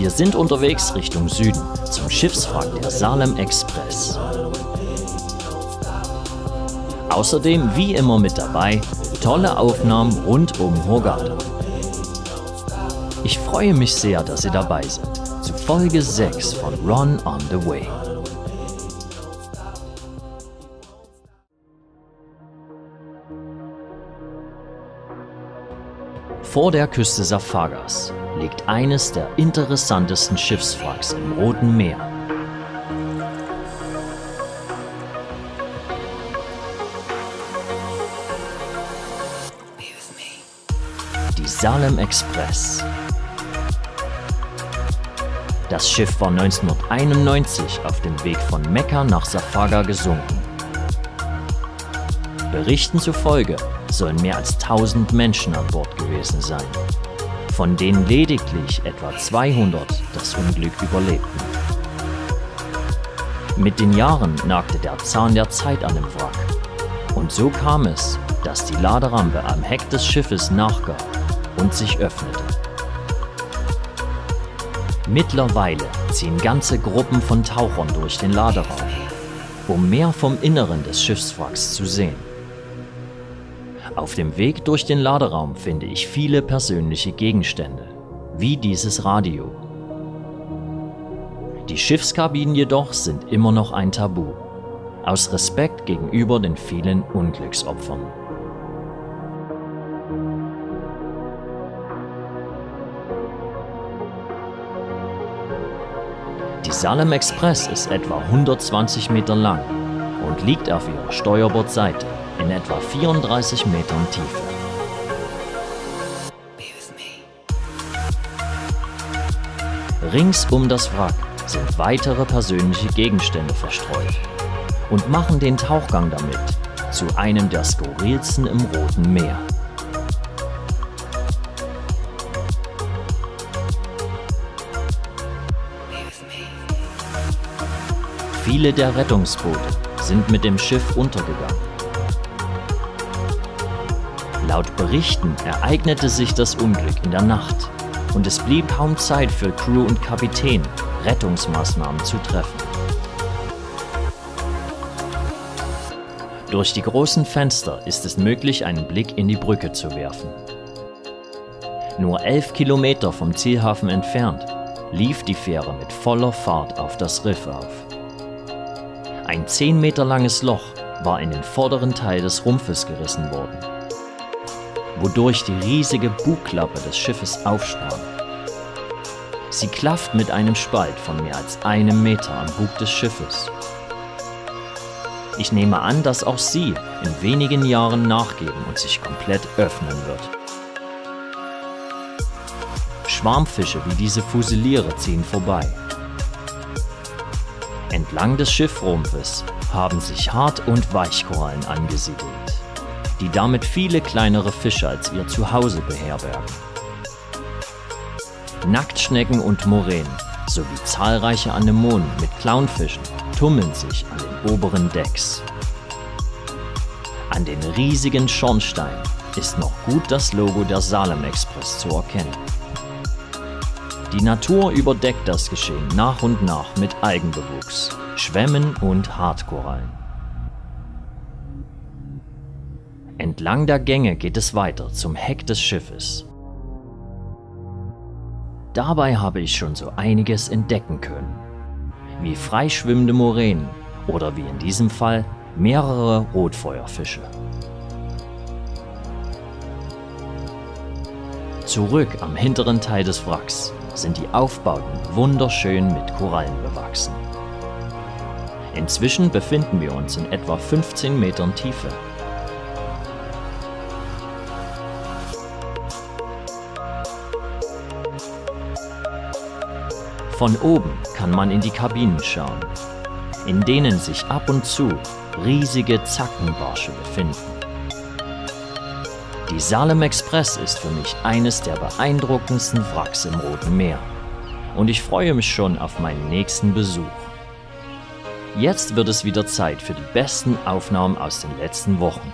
Wir sind unterwegs Richtung Süden zum Schiffswrack der Salem Express. Außerdem wie immer mit dabei tolle Aufnahmen rund um Hurghada. Ich freue mich sehr, dass Sie dabei sind zu Folge 6 von Ron on the Way. Vor der Küste Safagas liegt eines der interessantesten Schiffswracks im Roten Meer. Die Salem Express. Das Schiff war 1991 auf dem Weg von Mekka nach Safaga gesunken. Berichten zufolge sollen mehr als 1000 Menschen an Bord gewesen sein, von denen lediglich etwa 200 das Unglück überlebten. Mit den Jahren nagte der Zahn der Zeit an dem Wrack. Und so kam es, dass die Laderampe am Heck des Schiffes nachgab und sich öffnete. Mittlerweile ziehen ganze Gruppen von Tauchern durch den Laderaum, um mehr vom Inneren des Schiffswracks zu sehen. Auf dem Weg durch den Laderaum finde ich viele persönliche Gegenstände, wie dieses Radio. Die Schiffskabinen jedoch sind immer noch ein Tabu, aus Respekt gegenüber den vielen Unglücksopfern. Die Salem Express ist etwa 120 Meter lang und liegt auf ihrer Steuerbordseite in etwa 34 Metern Tiefe. Rings um das Wrack sind weitere persönliche Gegenstände verstreut und machen den Tauchgang damit zu einem der skurrilsten im Roten Meer. Viele der Rettungsboote sind mit dem Schiff untergegangen. Laut Berichten ereignete sich das Unglück in der Nacht und es blieb kaum Zeit für Crew und Kapitän, Rettungsmaßnahmen zu treffen. Durch die großen Fenster ist es möglich, einen Blick in die Brücke zu werfen. Nur elf Kilometer vom Zielhafen entfernt lief die Fähre mit voller Fahrt auf das Riff auf. Ein 10 Meter langes Loch war in den vorderen Teil des Rumpfes gerissen worden, wodurch die riesige Bugklappe des Schiffes aufsprang. Sie klafft mit einem Spalt von mehr als einem Meter am Bug des Schiffes. Ich nehme an, dass auch sie in wenigen Jahren nachgeben und sich komplett öffnen wird. Schwarmfische wie diese Fusiliere ziehen vorbei. Entlang des Schiffrumpfes haben sich Hart- und Weichkorallen angesiedelt, die damit viele kleinere Fische als ihr Zuhause beherbergen. Nacktschnecken und Moränen sowie zahlreiche Anemonen mit Clownfischen tummeln sich an den oberen Decks. An den riesigen Schornsteinen ist noch gut das Logo der Salem Express zu erkennen. Die Natur überdeckt das Geschehen nach und nach mit Algenbewuchs, Schwämmen und Hartkorallen. Entlang der Gänge geht es weiter zum Heck des Schiffes. Dabei habe ich schon so einiges entdecken können, wie freischwimmende Moränen oder wie in diesem Fall mehrere Rotfeuerfische. Zurück am hinteren Teil des Wracks sind die Aufbauten wunderschön mit Korallen bewachsen. Inzwischen befinden wir uns in etwa 15 Metern Tiefe. Von oben kann man in die Kabinen schauen, in denen sich ab und zu riesige Zackenbarsche befinden. Die Salem Express ist für mich eines der beeindruckendsten Wracks im Roten Meer. Und ich freue mich schon auf meinen nächsten Besuch. Jetzt wird es wieder Zeit für die besten Aufnahmen aus den letzten Wochen.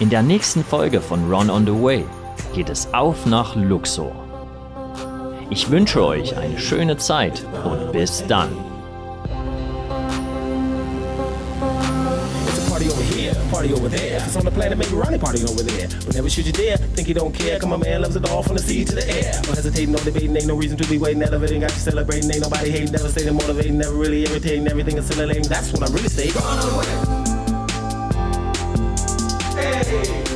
In der nächsten Folge von Run on the Way geht es auf nach Luxor. Ich wünsche euch eine schöne Zeit und bis dann. party over here, party over there. If it's on the planet, maybe Ronnie partying over there. But never should you dare think you don't care. Come on, man, loves it all from the sea to the air. No hesitating, no debating, ain't no reason to be waiting, elevating. Got you celebrating, ain't nobody hating, devastating, motivating, never really irritating. Everything is. That's what I really say. Run away. Hey.